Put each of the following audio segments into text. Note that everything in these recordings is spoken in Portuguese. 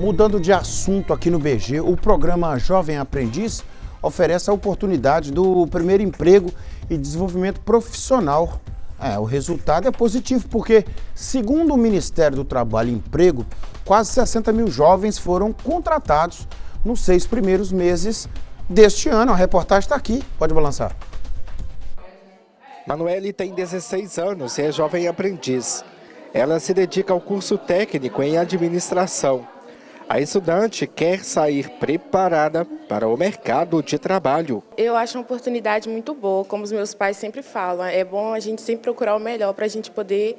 Mudando de assunto aqui no BG, o programa Jovem Aprendiz oferece a oportunidade do primeiro emprego e desenvolvimento profissional. É, o resultado é positivo porque, segundo o Ministério do Trabalho e Emprego, quase 60 mil jovens foram contratados nos seis primeiros meses deste ano. A reportagem está aqui, pode balançar. Manuele tem 16 anos e é jovem aprendiz. Ela se dedica ao curso técnico em administração. A estudante quer sair preparada para o mercado de trabalho. Eu acho uma oportunidade muito boa, como os meus pais sempre falam. É bom a gente sempre procurar o melhor para a gente poder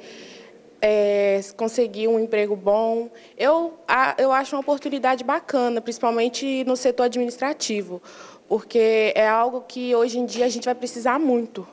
é, conseguir um emprego bom. Eu, eu acho uma oportunidade bacana, principalmente no setor administrativo, porque é algo que hoje em dia a gente vai precisar muito.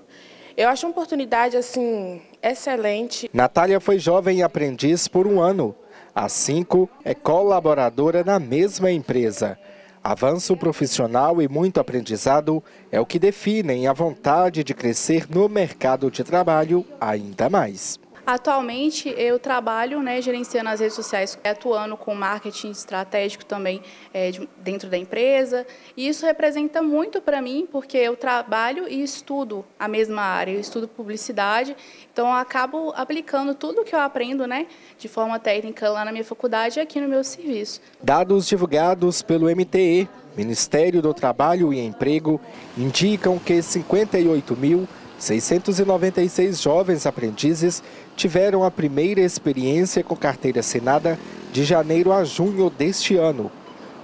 Eu acho uma oportunidade assim excelente. Natália foi jovem aprendiz por um ano. A cinco é colaboradora na mesma empresa. Avanço profissional e muito aprendizado é o que definem a vontade de crescer no mercado de trabalho ainda mais. Atualmente eu trabalho né, gerenciando as redes sociais, atuando com marketing estratégico também é, de, dentro da empresa. E isso representa muito para mim, porque eu trabalho e estudo a mesma área, eu estudo publicidade, então eu acabo aplicando tudo que eu aprendo né, de forma técnica lá na minha faculdade e aqui no meu serviço. Dados divulgados pelo MTE, Ministério do Trabalho e Emprego, indicam que 58 mil 696 jovens aprendizes tiveram a primeira experiência com carteira assinada de janeiro a junho deste ano.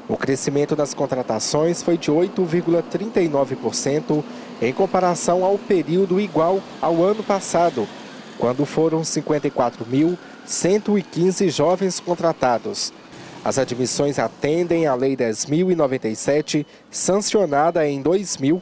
O crescimento das contratações foi de 8,39% em comparação ao período igual ao ano passado, quando foram 54.115 jovens contratados. As admissões atendem à Lei 10.097, sancionada em 2000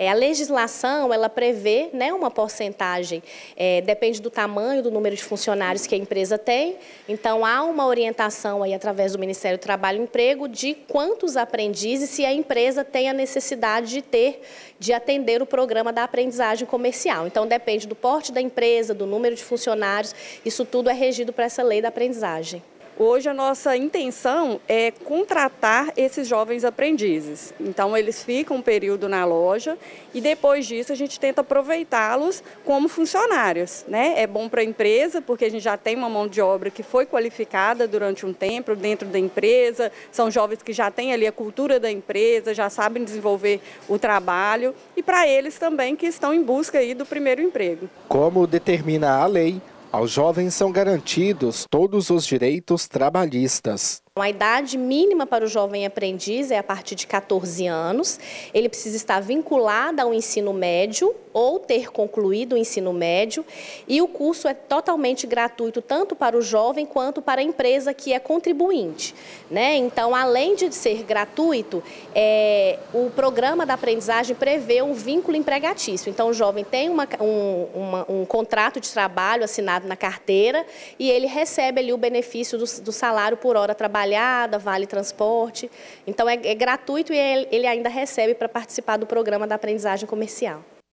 é, a legislação, ela prevê né, uma porcentagem, é, depende do tamanho do número de funcionários que a empresa tem, então há uma orientação aí através do Ministério do Trabalho e Emprego de quantos aprendizes se a empresa tem a necessidade de ter, de atender o programa da aprendizagem comercial. Então depende do porte da empresa, do número de funcionários, isso tudo é regido por essa lei da aprendizagem. Hoje a nossa intenção é contratar esses jovens aprendizes. Então eles ficam um período na loja e depois disso a gente tenta aproveitá-los como funcionários. Né? É bom para a empresa porque a gente já tem uma mão de obra que foi qualificada durante um tempo dentro da empresa, são jovens que já têm ali a cultura da empresa, já sabem desenvolver o trabalho e para eles também que estão em busca aí do primeiro emprego. Como determina a lei, aos jovens são garantidos todos os direitos trabalhistas. A idade mínima para o jovem aprendiz é a partir de 14 anos. Ele precisa estar vinculado ao ensino médio ou ter concluído o ensino médio. E o curso é totalmente gratuito, tanto para o jovem quanto para a empresa que é contribuinte. Né? Então, além de ser gratuito, é, o programa da aprendizagem prevê um vínculo empregatício. Então, o jovem tem uma, um, uma, um contrato de trabalho assinado na carteira e ele recebe ali o benefício do, do salário por hora trabalhada trabalhada, vale transporte. Então é, é gratuito e ele, ele ainda recebe para participar do programa da aprendizagem comercial.